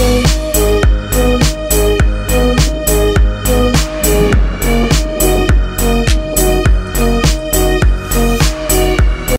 day